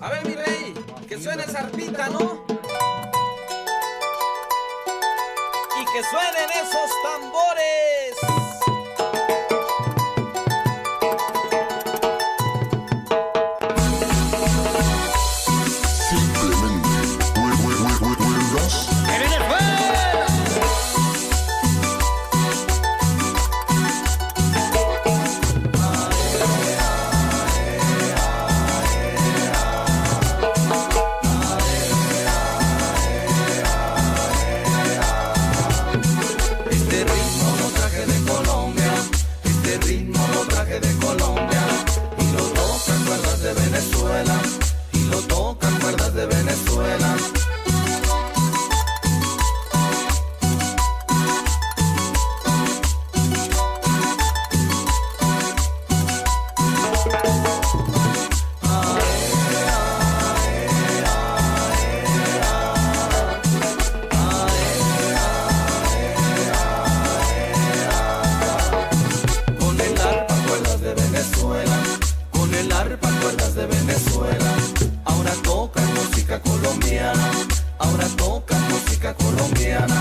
A ver, mi rey, que suene esa arpita, ¿no? Y que suenen esos el ritmo lo traje de Colombia y lo tocan cuerdas de Venezuela y lo tocan cuerdas de Venezuela. colombiana. Ahora toca música colombiana.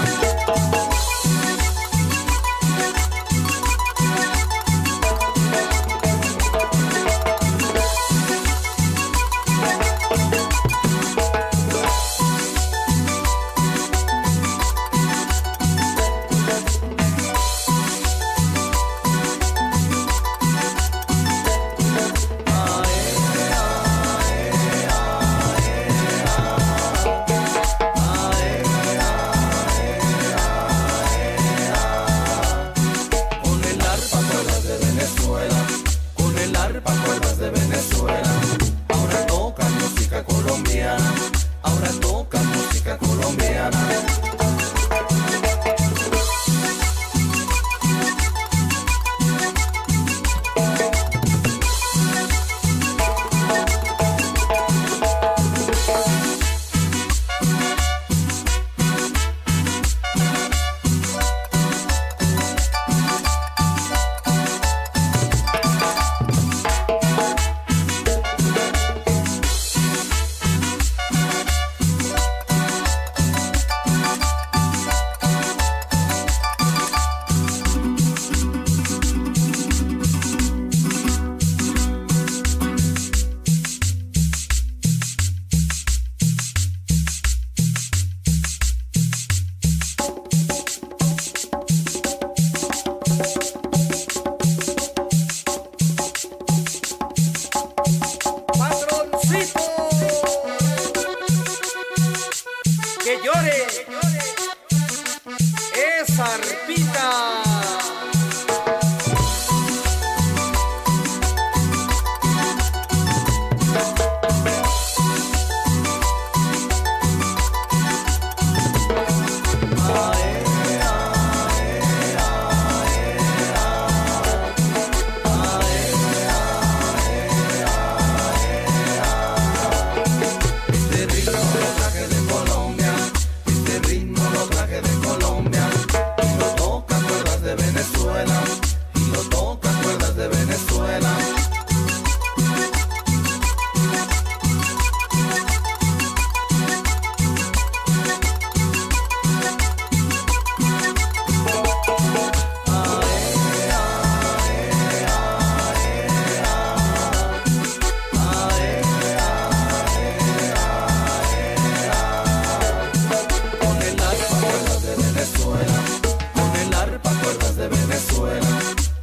besar.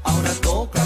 Ahora toca